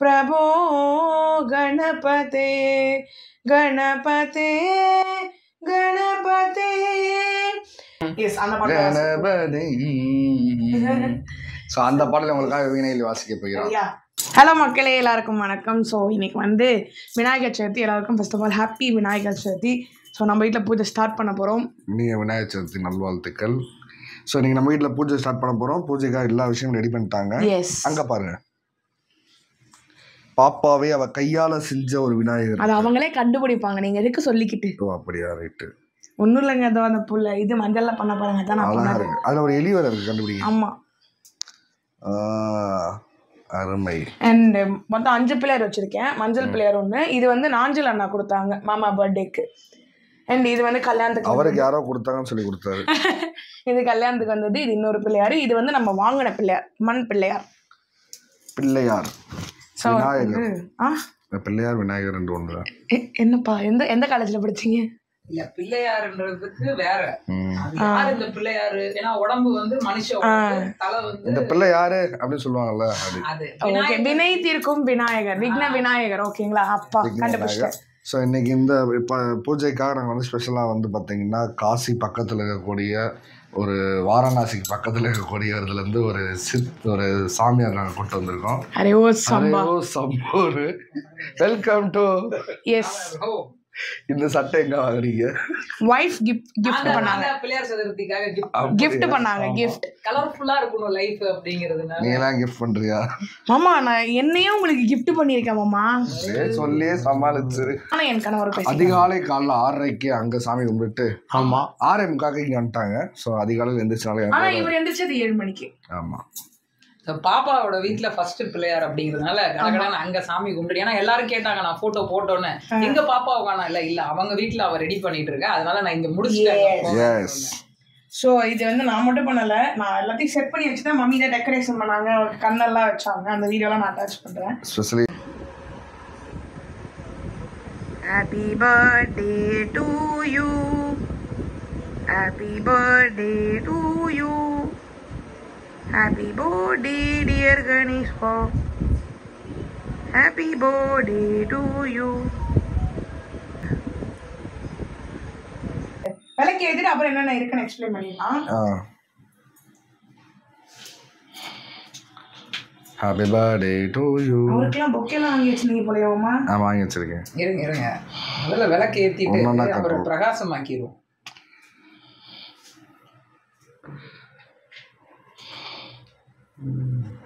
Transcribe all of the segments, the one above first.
பிரபோ கணபதே கணபதே கணபதே. எஸ் அந்த கணபதி. ஸோ அந்த பாடலை உங்களுக்காக வீணையில் வாசிக்க போகிறோம். ஹலோ மக்களே எல்லாருக்கும் வணக்கம். ஸோ இன்னைக்கு வந்து விநாயகர் சதுர்த்தி எல்லாருக்கும் first of all happy Vinayagar Chaturthi. So நம்ம வீட்டில் பூஜை ஸ்டார்ட் பண்ண போகிறோம் இனிய விநாயகர் சதுர்த்தி நல்வாழ்த்துக்கள். ஸோ இன்னைக்கு நம்ம வீட்டில் பூஜை ஸ்டார்ட் பண்ண போகிறோம் பூஜைக்காக எல்லா விஷயங்களும் ரெடி பண்ணிட்டாங்க. எஸ் அங்கே பாருங்க. பாப்பாவே அவ கையால செஞ்ச ஒரு விநாயகர் அது அவங்களே கண்டுபிடிப்பாங்க. நீங்கள் எதுக்கு சொல்லிக்கிட்டு? ஓ அப்படியா ரைட்டு ஒன்றும் இல்லைங்க அதோ அந்த புள்ள இது மஞ்சள்ல பண்ண பாருங்க. நான் அழகா இருக்கு. அதில் ஒரு எலி வேற இருக்கு கண்டுபிடிங்க. ஆமாம் ஆ, அருமை. அண்ட் மொத்தம் அஞ்சு பிள்ளையர் வச்சுருக்கேன். மஞ்சள் பிள்ளையர் ஒன்று இது வந்து நாஞ்சல் அண்ணா கொடுத்தாங்க மாமா பர்த்டேக்கு. அண்ட் இது வந்து கல்யாணத்துக்கு அவருக்கு யாரோ கொடுத்தாங்கன்னு சொல்லி கொடுத்தாரு. இது கல்யாணத்துக்கு வந்தது இது இன்னொரு பிள்ளையார். இது வந்து நம்ம வாங்கின பிள்ளையார் மண் பிள்ளையார். பிள்ளையார். விநாயகர். பிள்ளையார் விநாயகர் என்று ஒன்று என்னப்பா எந்த எந்த காலேஜில் படிச்சீங்க? இல்ல பிள்ளையாருன்றதுக்கு வேற. ம். அது யாரு இந்த பிள்ளையாரு? ஏன்னா உடம்பு வந்து மனுஷ உடம்பு, தலை வந்து இந்த பிள்ளை யாரு அப்படின்னு சொல்லுவாங்கல்ல அது. வினை தீர்க்கும் விநாயகர். விக்ன விநாயகர் ஓகேங்களா? அப்பா கண்டுபிடிச்சிட்டேன். ஸோ இன்னைக்கு இந்த இப்போ பூஜைக்காக நாங்கள் வந்து ஸ்பெஷலாக வந்து பார்த்தீங்கன்னா காசி பக்கத்தில் இருக்கக்கூடிய ஒரு வாரணாசிக்கு பக்கத்தில் இருக்கக்கூடிய இதுலேருந்து ஒரு சித் ஒரு சாமியார் நாங்கள் கூட்டு வந்திருக்கோம். அரே ஓ சம்பா. ஹலோ சம்பூர் வெல்கம் டு எஸ் ஓ, இந்த சட்டை எங்க வாங்குறீங்க? ஒய்ஃப் கிஃப்ட் கிஃப்ட் பண்ணாங்க. பிள்ளையார் சதுர்த்திக்காக கிஃப்ட் பண்ணாங்க கிஃப்ட் கலர்ஃபுல்லா இருக்கணும் லைஃப் அப்படிங்கிறதுனால. நீ எல்லாம் கிஃப்ட் பண்றியா? மாமா நான் என்னையும் உங்களுக்கு gift பண்ணியிருக்கேன் மாமா. சொல்லியே சமாளிச்சு. ஆனால் என் கணவர் பேச அதிகாலை காலைல ஆறரைக்கு அங்க சாமி கும்பிட்டு ஆமா. ஆறே முக்காக்கு இங்க வந்துட்டாங்க. ஸோ அதிகாலையில் எந்திரிச்சாலே ஆனா இவர் எந்திரிச்சது ஏழு மணிக்கு. ஆமா. பாப்பாவோட வீட்ல ஃபர்ஸ்ட் பிள்ளையார் அப்படிங்கிறதுனால கடகடான்னு அங்க சாமி கும்பிட்டு ஏன்னா எல்லாரும் கேட்டாங்க நான் போட்டோ போட்டோன்னு. எங்க பாப்பாவை காணோம் இல்ல இல்ல அவங்க வீட்ல அவ ரெடி பண்ணிட்டு இருக்கா அதனால நான் இங்க முடிச்சுட்டேன் எஸ் ஸோ இது வந்து நான் மட்டும் பண்ணல. நான் எல்லாத்தையும் செட் பண்ணி வச்சுதான் மம்மி தான் டெக்கரேஷன் பண்ணாங்க. அவருக்கு கண்ணெல்லாம் வச்சாங்க. அந்த வீடியோலாம் நான் அட்டாச் பண்றேன். Specially happy birthday to you happy birthday to you happy birthday dear Ganesha happy birthday to you விளக்கு எழுதிட்டு அப்புறம் என்னென்ன இருக்குன்னு எக்ஸ்பிளைன் பண்ணிடலாம். ஹாப்பி பர்த்டே டு யூ அவருக்கெல்லாம் பொக்கெல்லாம் வாங்கி வச்சிருந்தீங்க போலயோமா நான் வாங்கி வச்சிருக்கேன். இருங்க இருங்க. முதல்ல விளக்கு ஏத்திட்டு ஒண்ணொண்ணா அப்புறம் கட்டுவோம். பிரகாசமாக்கிடுவோம்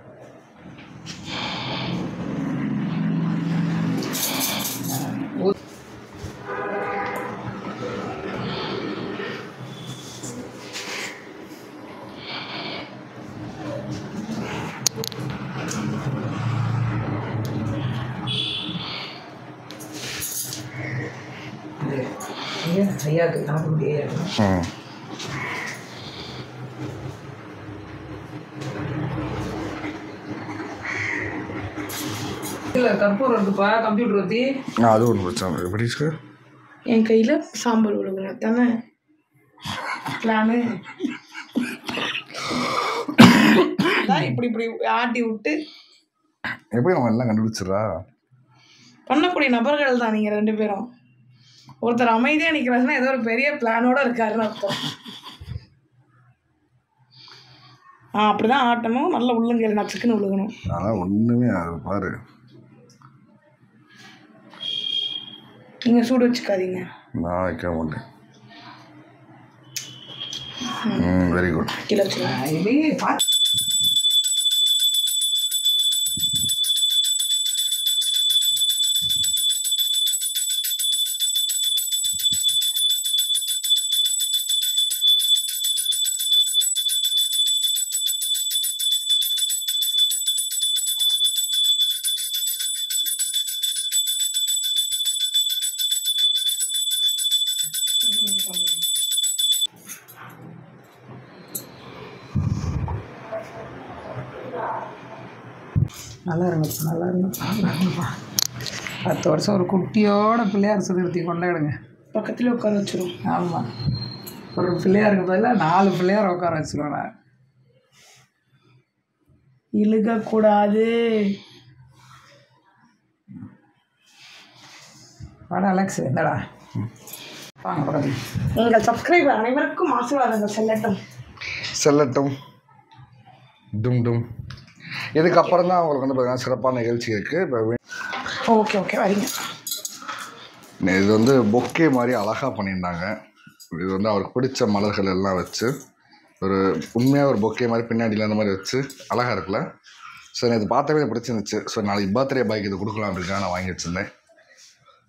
ஐயா ஐயாக்கு கணக்கு முடியாது ம் இல்ல கற்பூரம் இருக்குப்பா கம்ப்யூட்டர் ஆ அது ஒரு பிரச்சனை. எப்படி சார் என் கையில சாம்பல் விழுகணும் தானே பிளானு இப்படி இப்படி ஆட்டி விட்டு. எப்படி நம்ம எல்லாம் கண்டுபிடிச்சிடறா? பண்ணக்கூடிய நபர்கள் தான் நீங்க ரெண்டு பேரும். ஒருத்தர் அமைதியா நிக்கிறாருன்னா ஏதோ ஒரு பெரிய பிளானோட இருக்காருன்னு அர்த்தம். ஆ அப்படிதான் ஆட்டணும். நல்ல உள்ளங்கையில் நச்சுக்குன்னு விழுகணும் அதெல்லாம் ஒன்றுமே அது பாரு. நீங்க சூடு வச்சுக்காதீங்க. நான் வைக்க மாட்டேன். வெரி குட் கீழே நல்லா இருந்துச்சு அடுத்த வருஷம் ஒரு குட்டியோட பிள்ளையார் சதுர்த்தி கொண்டாடுங்க. பக்கத்தில் உட்கார வச்சிடும் ஆமாம் ஒரு பிள்ளையாருக்கு பதிலாக நாலு பிள்ளையார் உட்கார வச்சிருவேன் நான். இழுக்கக்கூடாது. வாடா அலெக்ஸ் என்னடா வாங்க பக்கத்தில் எங்கள் சப்ஸ்கிரைபர் அனைவருக்கும் ஆசீர்வாதங்கள் செல்லட்டும். செல்லட்டும். டும் டும். இதுக்கப்புறம் தான் அவங்களுக்கு வந்து பார்த்தீங்கன்னா சிறப்பான நிகழ்ச்சி இருக்குது இப்போ ஓகே ஓகே வரீங்க. இது வந்து பொக்கே மாதிரி அழகாக பண்ணியிருந்தாங்க. இது வந்து அவருக்கு பிடிச்ச மலர்கள் எல்லாம் வச்சு ஒரு உண்மையாக ஒரு பொக்கே மாதிரி பின்னாடியில் அந்த மாதிரி வச்சு அழகாக இருக்குல்ல? ஸோ எனக்கு இது பார்த்தவே பிடிச்சிருந்துச்சு. ஸோ நாளைக்கு பர்த்டே பாய்க்கு இது கொடுக்கலாம் அப்படிங்கிறத நான் வாங்கி வச்சிருந்தேன்.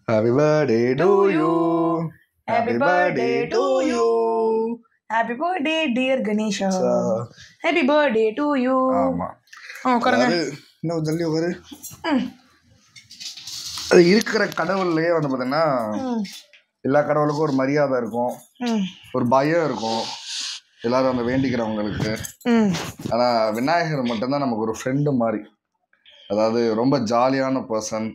Happy birthday to you happy birthday to you happy birthday dear Ganesha happy birthday to you ஆமாம் உட்காருங்க. இன்னும் ஜல்லி உட்காரு அது இருக்கிற கடவுள்லயே வந்து பார்த்தீங்கன்னா எல்லா கடவுளுக்கும் ஒரு மரியாதை இருக்கும். ஒரு பயம் இருக்கும். எல்லாரும் அந்த வேண்டிக்கிறவங்களுக்கு. ம். ஆனால் விநாயகர் மட்டும்தான் நமக்கு ஒரு ஃப்ரெண்டு மாதிரி. அதாவது ரொம்ப ஜாலியான பர்சன்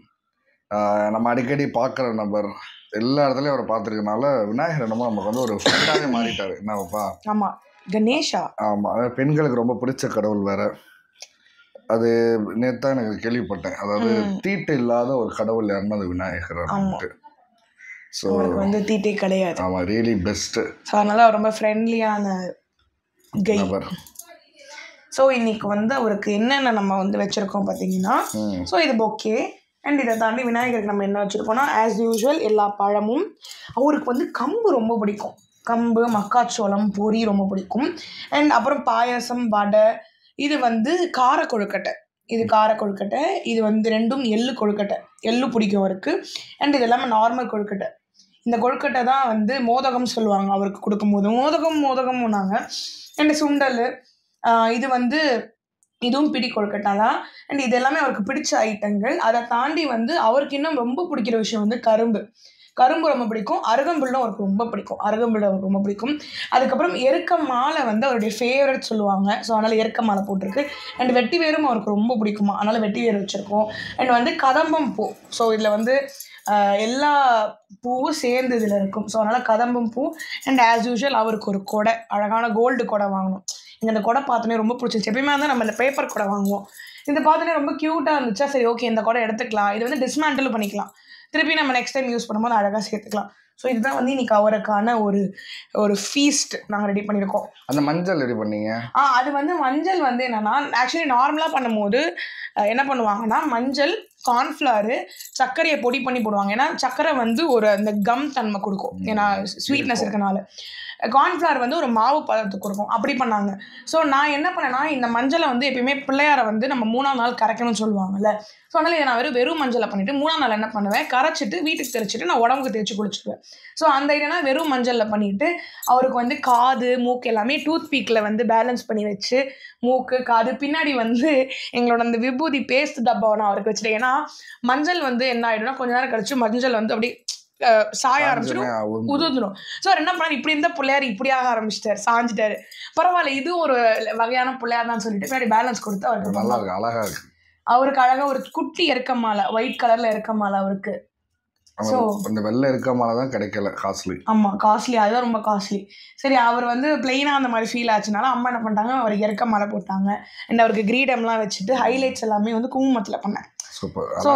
நம்ம அடிக்கடி பார்க்குற நபர். எல்லா இடத்துலையும் அவரை பார்த்துருக்கனால விநாயகர் என்னமோ நமக்கு வந்து ஒரு ஃப்ரெண்டாகவே மாறிட்டாரு. என்னப்பா ஆமாம் கணேஷா. ஆமாம் பெண்களுக்கு ரொம்ப பிடிச்ச கடவுள் வேற. அது நேற்று தான் எனக்கு கேள்விப்பட்டேன். அதாவது தீட்டு இல்லாத ஒரு கடவுள் யாருன்னா அது விநாயகர் அப்படின்ட்டு. ஸோ வந்து தீட்டே கிடையாது. ஆமாம் ரியலி பெஸ்ட்டு ஸோ அதனால அவர் ரொம்ப ஃப்ரெண்ட்லியான கை. ஸோ இன்னைக்கு வந்து அவருக்கு என்னென்ன நம்ம வந்து வச்சுருக்கோம் பார்த்தீங்கன்னா ஸோ இது பொக்கே அண்ட் இதை தாண்டி விநாயகருக்கு நம்ம என்ன வச்சுருக்கோம்னா ஆஸ் யூஷுவல் எல்லா பழமும். அவருக்கு வந்து கம்பு ரொம்ப பிடிக்கும். கம்பு மக்காச்சோளம் பொரி ரொம்ப பிடிக்கும். அண்ட் அப்புறம் பாயாசம் வடை இது வந்து கார கொழுக்கட்டை. இது கார கொழுக்கட்டை இது வந்து ரெண்டும் எள்ளு கொழுக்கட்டை. எள்ளு பிடிக்கும் அவருக்கு. அண்ட் இது எல்லாமே நார்மல் கொழுக்கட்டை. இந்த கொழுக்கட்டை தான் வந்து மோதகம் சொல்லுவாங்க அவருக்கு கொடுக்கும்போது. மோதகம் மோதகம்னாங்க. அண்ட் சுண்டல் இது வந்து இதுவும் பிடி கொழுக்கட்டை தான் அண்ட் இது எல்லாமே அவருக்கு பிடிச்ச ஐட்டங்கள் அதை தாண்டி வந்து அவருக்கு இன்னும் ரொம்ப பிடிக்கிற விஷயம் வந்து கரும்பு. கரும்பு ரொம்ப பிடிக்கும். அருகம்புல்லும் அவருக்கு ரொம்ப பிடிக்கும். அருகம்புல் அவருக்கு ரொம்ப பிடிக்கும். அதுக்கப்புறம் எருக்க மாலை வந்து அவருடைய ஃபேவரட் சொல்லுவாங்க. ஸோ அதனால் எருக்க மாலை போட்டிருக்கு. அண்ட் வெட்டி வேரும் அவருக்கு ரொம்ப பிடிக்குமா? அதனால் வெட்டி வேர் வச்சுருக்கோம். அண்ட் வந்து கதம்பம் பூ. ஸோ இதில் வந்து எல்லா பூவும் சேர்ந்து இதில் இருக்கும். ஸோ அதனால் கதம்பம் பூ. அண்ட் ஆஸ் யூஷுவல் அவருக்கு ஒரு கொடை. அழகான கோல்டு கொடை வாங்கணும். எனக்கு அந்த கொடை பார்த்தோன்னே ரொம்ப பிடிச்சிருச்சு. எப்பயுமே வந்து நம்ம இந்த பேப்பர் கொடை வாங்குவோம். இந்த பார்த்தோன்னே ரொம்ப க்யூட்டாக இருந்துச்சா? சரி ஓகே இந்த கொடை எடுத்துக்கலாம். இது வந்து டிஸ்மேண்டில் பண்ணிக்கலாம். திருப்பி நம்ம நெக்ஸ்ட் டைம் யூஸ் பண்ணும்போது அழகாக சேர்த்துக்கலாம். ஸோ இதுதான் வந்து இன்னைக்கு அவருக்கான ஒரு ஒரு ஃபீஸ்ட் நாங்கள் ரெடி பண்ணியிருக்கோம் அந்த மஞ்சள் ரெடி பண்ணீங்க? ஆ அது வந்து மஞ்சள் வந்து என்னன்னா ஆக்சுவலி நார்மலாக பண்ணும்போது என்ன பண்ணுவாங்கன்னா மஞ்சள் கார்ன்ஃப்ளவரு சர்க்கரையை பொடி பண்ணி போடுவாங்க. ஏன்னா சர்க்கரை வந்து ஒரு அந்த கம் தன்மை கொடுக்கும். ஏன்னா ஸ்வீட்னஸ் இருக்கனால. கார்ன்ஃப்ளவர் வந்து ஒரு மாவு பதத்துக்கு கொடுக்கும் அப்படி பண்ணாங்க. ஸோ நான் என்ன பண்ணேன்னா இந்த மஞ்சளை வந்து எப்பயுமே பிள்ளையாரை வந்து நம்ம மூணாம் நாள் கரைக்கணும்னு சொல்லுவாங்கல்ல. ஸோ அதனால் இதை நான் வெறும் வெறும் மஞ்சளை பண்ணிவிட்டு மூணாம் நாள் என்ன பண்ணுவேன்? கரைச்சிட்டு வீட்டுக்கு தெரிச்சிட்டு நான் உடம்புக்கு தேய்ச்சி குளிச்சுடுவேன் ஸோ அந்த ஐடியானா வெறும் மஞ்சளில் பண்ணிவிட்டு அவருக்கு வந்து காது மூக்கு எல்லாமே டூத் பீக்கில் வந்து பேலன்ஸ் பண்ணி வச்சு மூக்கு காது பின்னாடி வந்து எங்களோட அந்த விபூதி பேஸ்ட் டப்பாவை நான் அவருக்கு வச்சுட்டேன். ஏன்னா மஞ்சள் வந்து என்ன ஆகிடும்னா கொஞ்ச நேரம் கழிச்சு மஞ்சள் வந்து அப்படியே சாய ஆரம்பிச்சிடும் ஸோ அவர் என்ன பண்ணாரு? இப்படி இருந்த பிள்ளையார் இப்படி ஆக ஆரம்பிச்சிட்டாரு. சாஞ்சிட்டாரு. பரவாயில்ல இது ஒரு வகையான பிள்ளையார் தான் சொல்லிட்டு பேலன்ஸ் கொடுத்து அவருக்கு நல்லா. இருக்கு அழகா இருக்கு. அவருக்கு அழகா ஒரு குட்டி இறக்க மாலை ஒயிட் கலர்ல இறக்க மாலை அவருக்கு. அந்த- வெள்ளை இருக்க மாதிரி தான் கிடைக்கல காஸ்ட்லி ஆமா காஸ்ட்லி அதுதான் ரொம்ப காஸ்ட்லி சரி அவர் வந்து பிளெயினாக அந்த மாதிரி ஃபீல் ஆச்சுனால அம்மா என்ன பண்ணிட்டாங்க அவருக்கு இறக்க மாலை போட்டாங்க. அண்ட் அவருக்கு கிரீடம்லாம் வச்சுட்டு ஹைலைட்ஸ் எல்லாமே வந்து குங்குமத்தில் பண்ணேன். சூப்பர் ஸோ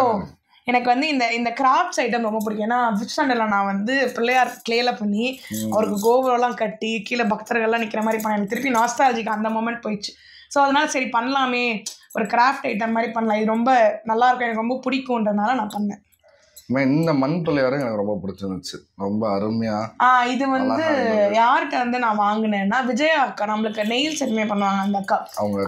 எனக்கு வந்து இந்த இந்த கிராஃப்ட்ஸ் ஐட்டம் ரொம்ப பிடிக்கும். ஏன்னா ஃபிஃப்த் ஸ்டாண்டர்டில் நான் வந்து பிள்ளையார் கிளேல பண்ணி அவருக்கு கோபுரம்லாம் கட்டி கீழே பக்தர்கள்லாம் நிற்கிற மாதிரி பண்ணேன். எனக்கு திருப்பி நாஸ்டாலஜிக்கு அந்த மொமெண்ட் போயிடுச்சு. ஸோ அதனால சரி பண்ணலாமே. ஒரு கிராஃப்ட் ஐட்டம் மாதிரி பண்ணலாம். இது ரொம்ப நல்லா இருக்கும். எனக்கு ரொம்ப பிடிக்கும்ன்றதுனால நான் பண்ணேன். இந்த மண் பிள்ளையாரும் எனக்கு ரொம்ப பிடிச்சிருந்துச்சு. ரொம்ப அருமையா இது வந்து. யார்கிட்ட வந்து நான் வாங்கினேன்னா விஜயா அக்கா நம்மளுக்கு நெயில்ஸ் எதுவுமே பண்ணுவாங்க அந்த அக்கா.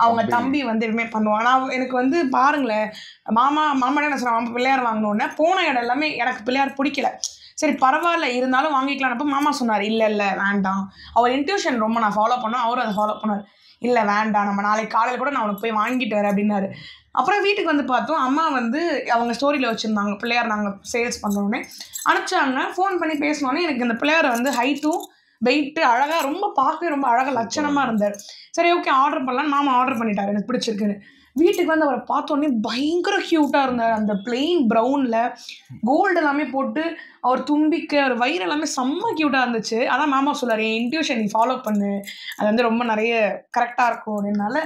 அவங்க தம்பி. வந்து எதுவுமே பண்ணுவாங்க. நான் எனக்கு வந்து பாருங்களேன் மாமா மாமா என்ன சொன்னாங்க மாமா பிள்ளையார் வாங்கினோடனே போன இடம் எல்லாமே எனக்கு பிள்ளையார் பிடிக்கல. சரி பரவாயில்ல இருந்தாலும் வாங்கிக்கலாம்னப்ப மாமா சொன்னார் இல்லை இல்லை வேண்டாம். அவர் இன்ட்யூஷன் ரொம்ப நான் ஃபாலோ பண்ணோம் அவரும் அதை ஃபாலோ பண்ணார் இல்லை வேண்டாம் நம்ம நாளைக்கு காலையில் கூட நான் உனக்கு போய் வாங்கிட்டு வரேன் அப்படின்னாரு. அப்புறம் வீட்டுக்கு வந்து பார்த்தோம் அம்மா வந்து அவங்க ஸ்டோரியில் வச்சுருந்தாங்க பிள்ளையார் நாங்கள் சேல்ஸ் பண்ணோடனே அனுப்பிச்சாங்க ஃபோன் பண்ணி பேசினோடனே எனக்கு இந்த பிள்ளையார் வந்து ஹைட்டும் வெயிட்டு அழகாக ரொம்ப பார்க்கவே ரொம்ப அழகாக லட்சணமாக இருந்தார். சரி ஓகே ஆர்டர் பண்ணலான்னு மாமா ஆர்டர் பண்ணிட்டாரு எனக்கு பிடிச்சிருக்குன்னு. வீட்டுக்கு வந்து அவரை பார்த்தோன்னே பயங்கர க்யூட்டாக இருந்தார். அந்த பிளெயின் ப்ரௌனில் கோல்டு எல்லாமே போட்டு அவர் தும்பிக்கை அவர் வயிறு எல்லாமே செம்ம க்யூட்டாக இருந்துச்சு. அதான் மாமா சொல்லார் என் இன்ட்யூஷன் நீ ஃபாலோ பண்ணு. அது வந்து ரொம்ப நிறைய கரெக்டாக இருக்கும். அப்படின்னால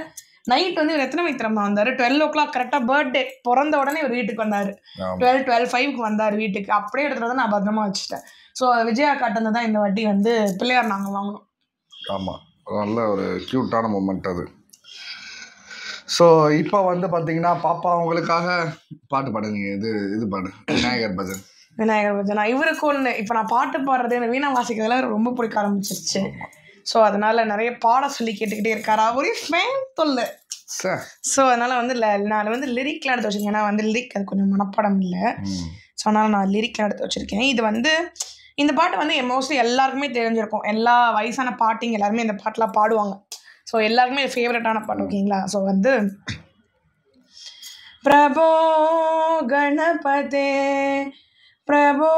நைட் வந்து இவர் எத்தனை மணிக்கு திரும்ப வந்தார்? டுவெல் ஓ கிளாக் கரெக்டாக பர்த்டே பிறந்த உடனே இவர் வீட்டுக்கு வந்தார். டுவெல் டுவெல் ஃபைவ்க்கு வந்தார் வீட்டுக்கு. அப்படியே எடுத்துகிட்டு வந்து நான் பத்திரமா வச்சுட்டேன். ஸோ விஜயா காட்டுனது தான் இந்த வாட்டி வந்து பிள்ளையார் நாங்கள் வாங்கினோம். ஆமாம் நல்ல ஒரு க்யூட்டான மூமெண்ட் அது. ஸோ இப்போ வந்து பார்த்தீங்கன்னா பாப்பா அவங்களுக்காக பாட்டு பாடுங்க இது இது பாடு. விநாயகர் பஜன். விநாயகர் பஜனா? இவருக்கு ஒன்று இப்போ நான் பாட்டு பாடுறது எனக்கு வீணா வாசிக்கிறதுல எனக்கு ரொம்ப பிடிக்க ஆரம்பிச்சிருச்சு. ஸோ அதனால நிறைய பாட சொல்லி கேட்டுக்கிட்டே இருக்காரா. ஒரே ஃபேன் தொல்லை. ஸோ அதனால வந்து நான் வந்து லிரிக்லாம் எடுத்து வச்சிருக்கேன். ஏன்னா வந்து லிரிக் அது கொஞ்சம் மனப்பாடம் இல்லை. ஸோ அதனால நான் லிரிக்லாம் எடுத்து வச்சிருக்கேன். இது வந்து இந்த பாட்டு வந்து மோஸ்ட்லி எல்லாருக்குமே தெரிஞ்சிருக்கும். எல்லா வயசான பாட்டிங்க எல்லாருமே இந்த பாட்டெலாம் பாடுவாங்க. ஸோ எல்லாருக்குமே ஃபேவரட்டான பாட்டு ஓகேங்களா? ஸோ வந்து பிரபோ கணபதே பிரபோ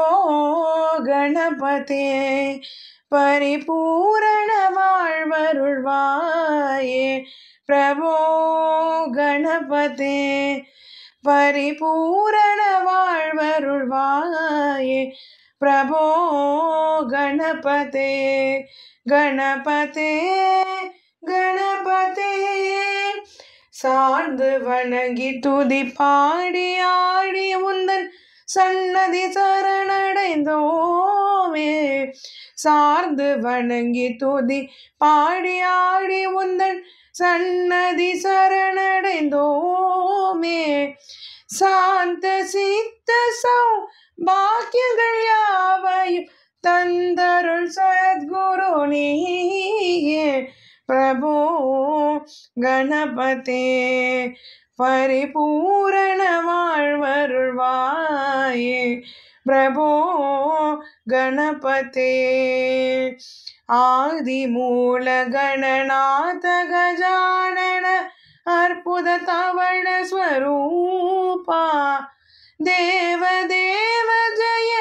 கணபதே பரிபூரண வாழ்வருள்வாயே பிரபோ கணபதே பரிபூரண வாழ்வருள்வாயே பிரபோ கணபதே கணபதே கணபதே சார்ந்து வணங்கி துதி பாடி ஆடி உந்தன் சன்னதி சரணடைந்தோமே. சார்ந்து வணங்கி துதி பாடி ஆடி உந்தன் சன்னதி சரணடைந்தோமே. சாந்த சித்த சௌ பாக்கியங்கள் யாவையும் தந்தருள் சத்குரு நீ கணபதே பரிபூரண வாழ்வருள்வாயே. பிரபோ கணபதே ஆதிமூல கணநாத கஜானன அற்புத தவண ஸ்வரூபா. தேவதேவ ஜய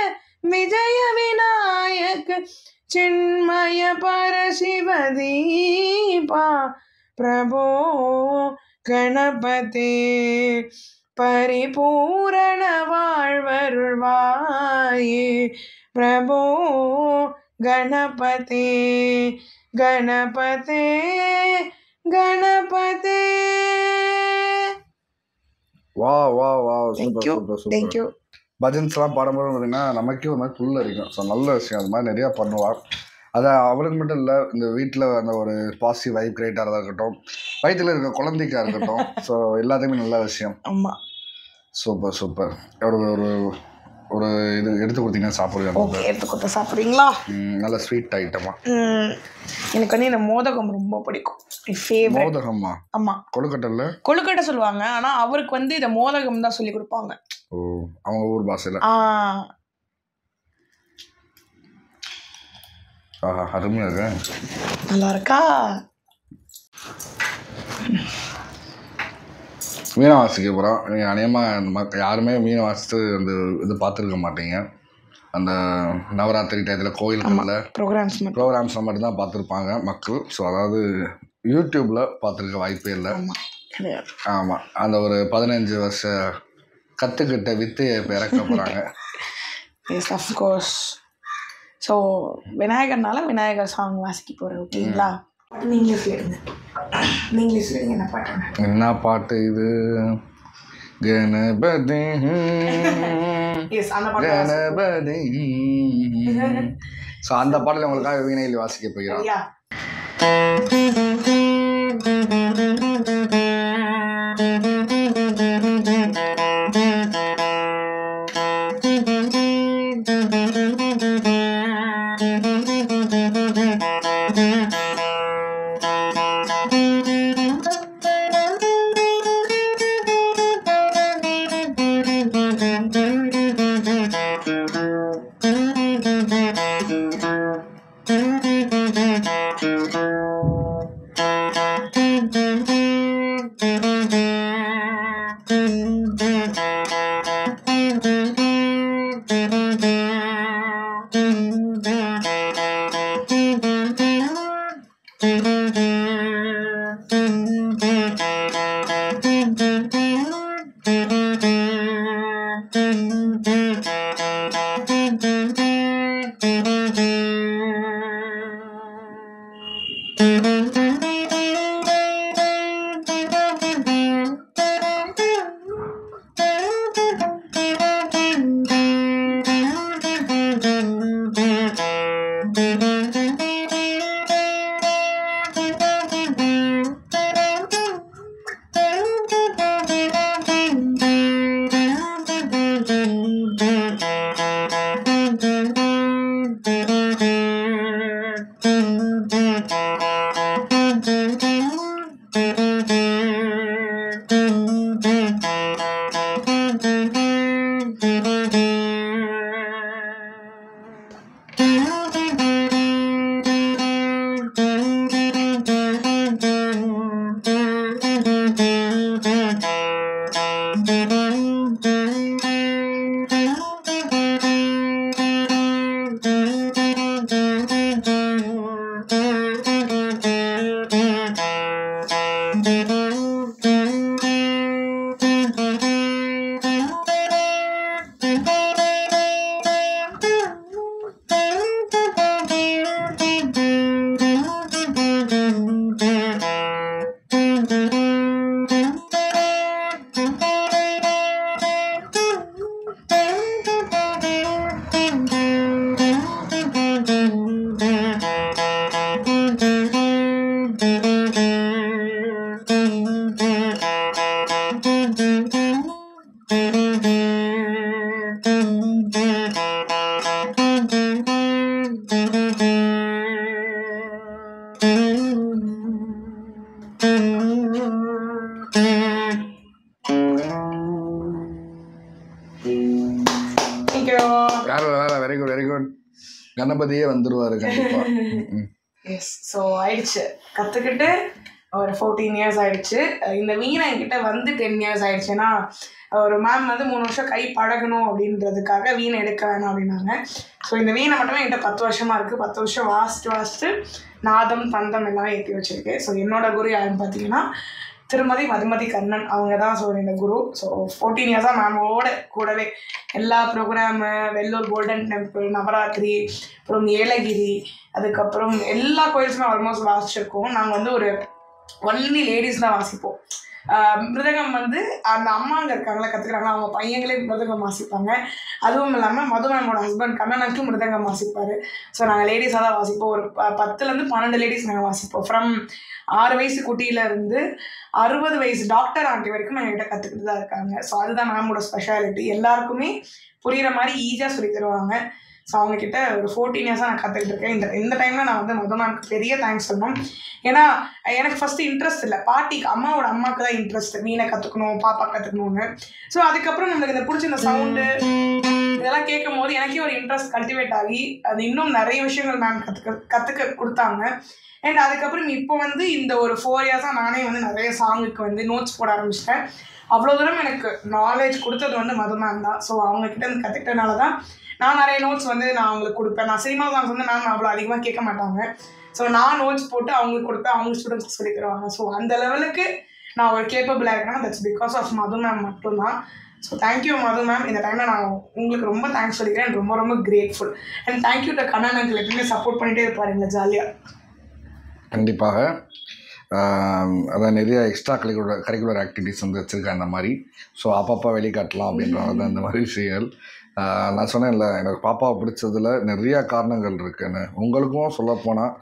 விஜய விநாயக் சின்மய பரசிவதீபா பிரபோ கணபதி பரிபூரண வாழ்வருள்வாயே. பிரபோ கணபதி கணபதி கணபதி. வா வா வா super super super. Thank you பஜன்ஸ்லாம் பாடும்போது பார்த்தீங்கன்னா நமக்கே ஒரு மாதிரி புல் இருக்கும் ஸோ நல்ல விஷயம். அது மாதிரி நிறையா பண்ணுவார் அதை அவளுக்கு மட்டும் இல்லை இந்த வீட்டில் அந்த ஒரு பாசிட்டிவ் வைப் கிரியேட்டாக இருக்கட்டும் வயிற்றில் இருக்க குழந்தைக்கா இருக்கட்டும். ஸோ எல்லாத்துக்குமே நல்ல விஷயம். ஆமாம் சூப்பர் சூப்பர் ஒரு ஒரு ஒரு இது எடுத்து கொடுத்தீங்கன்னா சாப்பிடுவேன். ஓகே எடுத்து கொடுத்து சாப்பிட்றீங்களா நல்ல ஸ்வீட் ஐட்டமா எனக்கு வந்து இந்த மோதகம் ரொம்ப பிடிக்கும். மோதகம்மா ஆமாம் கொழுக்கட்டல்ல? கொழுக்கட்டை சொல்லுவாங்க. ஆனால் அவருக்கு வந்து இந்த மோதகம் தான் சொல்லி கொடுப்பாங்க. ஓ அவங்க ஊர் பாஷையில். ஆஹா அருமையாக இருக்கு. நல்லா இருக்கா மீனை வாசிக்க போகிறோம் நீங்கள் அநேகமாக மக் யாருமே மீனை வாசித்து அந்த இது பார்த்துருக்க மாட்டீங்க. அந்த நவராத்திரி டயத்தில் கோயில்களில் ப்ரோக்ராம்ஸ் மட்டும். ப்ரோக்ராம்ஸில் மட்டும்தான் பார்த்துருப்பாங்க மக்கள். ஸோ அதாவது யூடியூப்பில் பார்த்துருக்க வாய்ப்பே இல்லை. ஆமாம் அந்த ஒரு பதினஞ்சு வருஷ கற்றுக்கிட்ட வித்தையை இப்போ இறக்க போகிறாங்க எஸ் அஃப்கோர்ஸ் ஸோ விநாயகர்னால விநாயகர் சாங் வாசிக்க போகிறேன் ஓகேங்களா நீங்களே சொல்லிடுங்க நீங்களே சொல்லிடுங்க என்ன பாட்டுங்க என்ன பாட்டு இது? கணபதி. பாட்டு கணபதி. ஸோ அந்த பாடல உங்களுக்காக வீணையில் வாசிக்க போகிறான் கணபதியே வந்துருவாரு கண்டிப்பா. எஸ் ஸோ ஆயிடுச்சு. கற்றுக்கிட்டு ஒரு ஃபோர்டீன் இயர்ஸ் ஆயிடுச்சு. இந்த வீணை என்கிட்ட வந்து டென் இயர்ஸ் ஆயிடுச்சு. ஏன்னா ஒரு மேம் வந்து மூணு வருஷம் கை பழகணும் அப்படின்றதுக்காக வீணை எடுக்க வேணாம் அப்படின்னாங்க. ஸோ இந்த வீணை மட்டுமே என்கிட்ட பத்து வருஷமா இருக்குது பத்து வருஷம் வாசிட்டு வாசிட்டு நாதம் தந்தம் எல்லாம் ஏற்றி வச்சிருக்கு. ஸோ என்னோட குரு யாருன்னு பார்த்தீங்கன்னா திருமதி மதுமதி கண்ணன் அவங்க தான் ஸோ இந்த குரு. ஸோ ஃபோர்டீன் இயர்ஸாக மேமோட கூடவே எல்லா program Vellore golden temple Navaratri அப்புறம் ஏலகிரி அதுக்கப்புறம் எல்லா கோயில்ஸுமே ஆல்மோஸ்ட் வாசிச்சிருக்கோம். நாங்கள் வந்து ஒரு ஒன்லி லேடிஸ் தான் வாசிப்போம். மிருதகம் வந்து அந்த அம்மாங்க இருக்காங்களா கற்றுக்குறாங்க அவங்க பையங்களே மிருதகம் வாசிப்பாங்க. அதுவும் இல்லாமல் மது ஹஸ்பண்ட் கண்ணனுக்கும் மிருதங்கம் வாசிப்பார். ஸோ நாங்கள் லேடிஸாக தான் வாசிப்போம். ஒரு ப- பத்துலேருந்து பன்னெண்டு லேடிஸ் நாங்கள் வாசிப்போம். ஃப்ரம் ஆறு வயசு குட்டியில இருந்து அறுபது வயசு டாக்டர் ஆண்டி வரைக்கும் எங்ககிட்ட கற்றுக்கிட்டு தான் இருக்காங்க. ஸோ அதுதான் மேமோட ஸ்பெஷாலிட்டி எல்லாருக்குமே புரிகிற மாதிரி ஈஸியாக சொல்லி தருவாங்க. ஸோ அவங்கக்கிட்ட ஒரு ஃபோர்டீன் இயர்ஸாக நான் கற்றுக்கிட்டு இருக்கேன். இந்த இந்த டைமில் நான் வந்து மொதல் நாளுக்கு பெரிய தேங்க்ஸ் சொல்லணும். ஏன்னா எனக்கு ஃபஸ்ட்டு இன்ட்ரெஸ்ட் இல்லை. பாட்டிக்கு அம்மாவோட அம்மாவுக்கு தான் இன்ட்ரெஸ்ட் மீனை கற்றுக்கணும் பாப்பா கற்றுக்கணும்னு ஸோ அதுக்கப்புறம் நம்மளுக்கு இந்த பிடிச்ச இந்த சவுண்டு இதெல்லாம் கேட்கும் போது எனக்கே ஒரு இன்ட்ரெஸ்ட் கல்டிவேட் ஆகி அது இன்னும் நிறைய விஷயங்கள் மேம் கற்றுக்க கற்றுக்க கொடுத்தாங்க. அண்ட் அதுக்கப்புறம் இப்போ வந்து இந்த ஒரு ஃபோர் இயர்ஸாக நானே வந்து நிறைய சாங்குக்கு வந்து நோட்ஸ் போட ஆரம்பிச்சிட்டேன். அவ்வளோ தூரம் எனக்கு நாலேஜ் கொடுத்தது வந்து மது மேம் தான். ஸோ அவங்கக்கிட்ட இருந்து கற்றுக்கிட்டனால தான் நான் நிறைய நோட்ஸ் வந்து நான் அவங்களுக்கு கொடுப்பேன். நான் சினிமா சாங்ஸ் வந்து நான் அவ்வளோ அதிகமாக கேட்க மாட்டாங்க. ஸோ நான் நோட்ஸ் போட்டு அவங்களுக்கு கொடுப்பேன். அவங்க ஸ்டூடெண்ட்ஸ்க்கு சொல்லி தருவாங்க. ஸோ அந்த லெவலுக்கு நான் ஒரு கேப்பபிளாக இருக்கேன்னா that's because of Madhu ma'am மட்டும்தான். So thank you Madhu ma'am இந்த டைமில் நான் உங்களுக்கு ரொம்ப தேங்க்ஸ் சொல்லிக்கிறேன். ரொம்ப ரொம்ப grateful and thank you the Kannan uncle எப்பவுமே சப்போர்ட் பண்ணிகிட்டே இருப்பாரு ஜாலியாக கண்டிப்பாக. அதான் நிறைய எக்ஸ்ட்ரா கரிக்குலர் கரிக்குலர் ஆக்டிவிட்டீஸ் வந்து வச்சுருக்கேன் அந்த மாதிரி. ஸோ அப்பப்போ வெளிக்காட்டலாம் அப்படின்றது இந்த மாதிரி விஷயங்கள். நான் சொன்னேன்ல எனக்கு பாப்பாவை பிடிச்சதுல நிறைய காரணங்கள் இருக்குன்னு. உங்களுக்கும் சொல்லப்போனால்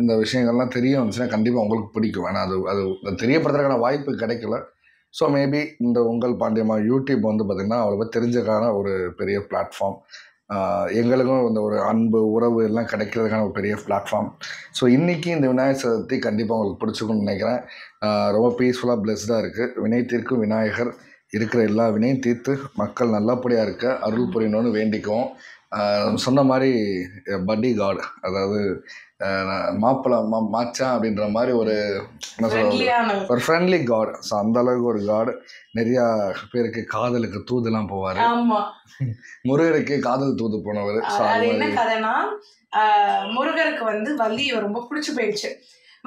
இந்த விஷயங்கள்லாம் தெரிய வந்துச்சுன்னா கண்டிப்பாக உங்களுக்கு பிடிக்கும். ஏன்னா அது அது தெரியப்படுத்துறதுக்கான வாய்ப்பு கிடைக்கல. ஸோ மேபி இந்த உங்கள் பாண்டியம்மா யூடியூப் வந்து பார்த்திங்கன்னா அவ்வளோ தெரிஞ்சக்கான ஒரு பெரிய பிளாட்ஃபார்ம் எங்களுக்கும் அந்த ஒரு அன்பு உறவு எல்லாம் கிடைக்கிறதுக்கான ஒரு பெரிய பிளாட்ஃபார்ம் ஸோ இன்றைக்கி இந்த விநாயகர் சதுர்த்தி கண்டிப்பாக உங்களுக்கு பிடிச்சிருக்கும்னு நினைக்கிறேன். ரொம்ப பீஸ்ஃபுல்லாக பிளெஸ்டாக இருக்குது வினை தீர்க்கும் விநாயகர் இருக்கிற எல்லா வினையும் தீர்த்து மக்கள் நல்லபடியாக இருக்க அருள் புரியணும்னு வேண்டிக்குவோம். சொன்ன மாதிரி பட்டி காட் அதாவது மாப்பிள்ளை மா மாச்சான் அப்படின்ற மாதிரி ஒரு என்ன ஃப்ரெண்ட்லியான ஒரு ஃப்ரெண்ட்லி காட் ஸோ அந்த அளவுக்கு ஒரு காட் நிறையா பேருக்கு காதலுக்கு தூதுலாம் போவார். முருகருக்கு காதல் தூது போனவர். அது என்ன கதைனா முருகருக்கு வந்து வள்ளியை ரொம்ப பிடிச்சி போயிடுச்சு.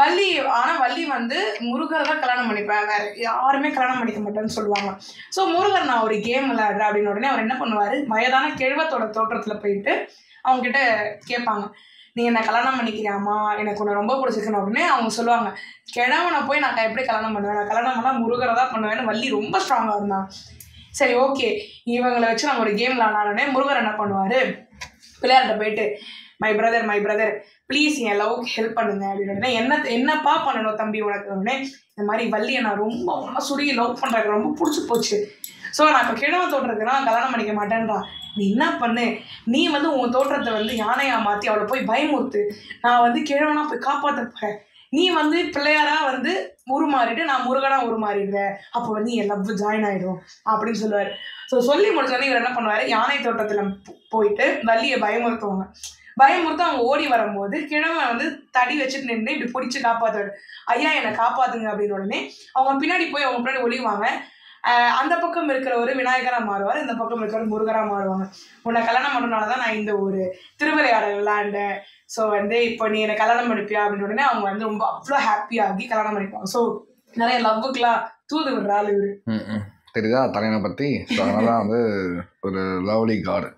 வள்ளி ஆனா வள்ளி வந்து முருகரை தான் கல்யாணம் பண்ணிப்பேன் வேற யாருமே கல்யாணம் பண்ணிக்க மாட்டேன்னு சொல்லுவாங்க. ஸோ முருகர் நான் ஒரு கேம் விளையாடுறேன் அப்படின்னு உடனே அவர் என்ன பண்ணுவாரு? வயதான கிழவத்தோட தோற்றத்துல போயிட்டு அவங்க கிட்ட கேட்பாங்க. நீ என்ன கல்யாணம் பண்ணிக்கிறியாமா எனக்கு உன்னை ரொம்ப பிடிச்சிருக்கணும் அப்படின்னு அவங்க சொல்லுவாங்க. கிழவனை போய் நான் எப்படி கல்யாணம் பண்ணுவேன்? நான் கல்யாணம் பண்ணால் முருகரை தான் பண்ணுவேன்னு வள்ளி ரொம்ப ஸ்ட்ராங்காக இருந்தாங்க சரி ஓகே இவங்களை வச்சு நம்ம ஒரு கேம் விளாடானே முருகர் என்ன பண்ணுவார்? பிள்ளையார்கிட்ட போயிட்டு my brother my brother please என் லவ்க்கு ஹெல்ப் பண்ணுங்க அப்படின்னு என்ன என்னப்பா பண்ணணும் தம்பி உனக்கு? உடனே இந்த மாதிரி வள்ளியை நான் ரொம்ப ஒன்றா சுருகி லவ் பண்ணுறேன் ரொம்ப பிடிச்சி போச்சு. ஸோ நான் இப்போ கிழமை தோற்றத்துக்கு நான் கல்யாணம் பண்ணிக்க மாட்டேன்றா. நீ என்ன பண்ணு? நீ வந்து உன் தோற்றத்தை வந்து யானையாக மாற்றி அவளை போய் பயமுறுத்து. நான் வந்து கிழவனா போய் காப்பாற்ற போகிறேன் நீ வந்து பிள்ளையாரா வந்து உருமாறிட்டு நான் முருகனா உருமாறிடுவேன். அப்போ வந்து என் லவ் ஜாயின் ஆயிடும். அப்படின்னு சொல்லுவார். ஸோ சொல்லி முடிச்சோடனே இவர் என்ன பண்ணுவார்? யானை தோட்டத்தில் போயிட்டு வள்ளியை பயமுறுத்துவாங்க. பயமுறுத்து அவங்க ஓடி வரும்போது கிழவன் வந்து தடி வச்சுட்டு நின்று இப்படி பிடிச்சி காப்பாத்துவாரு. ஐயா என்னை காப்பாத்துங்க அப்படின்னு உடனே அவங்க பின்னாடி போய் அவங்க பின்னாடி ஒளிவாங்க அந்த பக்கம் இருக்கிற ஒரு விநாயகராக மாறுவார் இந்த பக்கம் இருக்கிற முருகராக மாறுவாங்க. உன்னை கல்யாணம் பண்ணனால தான் நான் இந்த ஒரு திருவிளையாடல் விளையாண்டேன். ஸோ வந்து இப்போ நீ என்னை கல்யாணம் பண்ணிப்பியா? அப்படின்னு உடனே அவங்க வந்து ரொம்ப அவ்வளோ ஹாப்பியாகி கல்யாணம் பண்ணிப்பாங்க. ஸோ நிறைய லவ்வுக்குலாம் தூது விடுற ஆள் இவரு. தெரியுதா? தலைவனை பற்றி ஸோ அதனால தான் வந்து ஒரு லவ்லி காடு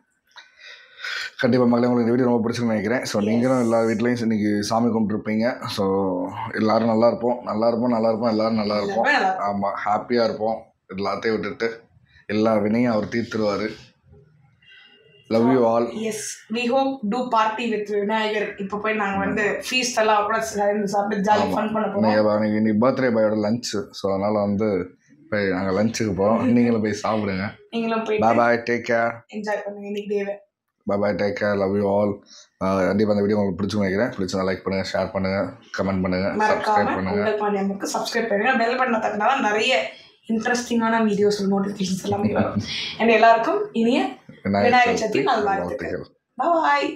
கண்டிப்பாக மகளே உங்களுக்கு இந்த வீடியோ ரொம்ப பிடிச்சிருக்குன்னு நினைக்கிறேன். ஸோ நீங்களும் எல்லா வீட்லேயும் இன்னைக்கு சாமி கும்பிட்ருப்பீங்க ஸோ எல்லாரும் நல்லா இருப்போம். நல்லா இருப்போம் நல்லா இருப்போம். எல்லாரும் நல்லா இருப்போம். ஆமாம் ஹாப்பியாக இருப்போம். எல்லாத்தையும் விட்டுட்டு எல்லா வினையும் அவர் தீர்த்துருவார். Love you all yes we hope to party with Vinayagar இப்போ போய் நாங்கள் வந்து ஃபீஸ்ட் எல்லாம் கூட சாப்பிட்டு ஜாலி ஃபன் பண்ண போகிறோம் இன்னைக்கு பர்த்டே பாயோட லஞ்சு ஸோ அதனால் வந்து போய் நாங்கள் லஞ்சுக்கு போகிறோம் நீங்களும் போய் சாப்பிடுங்க. நீங்களும் பாய் போயிட்டு பாய் டேக் கேர் என்ஜாய் பண்ணுங்க இன்னைக்கு டேவை bye bye take care love you all கண்டிப்பாக அந்த வீடியோ உங்களுக்கு பிடிச்சுன்னு நினைக்கிறேன். பிடிச்சா லைக் பண்ணுங்கள் ஷேர் பண்ணுங்கள் கமெண்ட் பண்ணுங்கள் சப்ஸ்கிரைப் பண்ணுங்கள் பாண்டியமுக்கு சப்ஸ்கிரைப் பண்ணுங்க. பெல் பட்டனை தான் நிறைய இன்ட்ரெஸ்டிங்கான வீடியோஸ் நோட்டிஃபிகேஷன்ஸ் எல்லாமே வரும். அண்ட் எல்லாருக்கும் இனிய விநாயகர் சதுர்த்தி நல்வாழ்த்துக்கள். வாழ்த்துக்கள். பாய்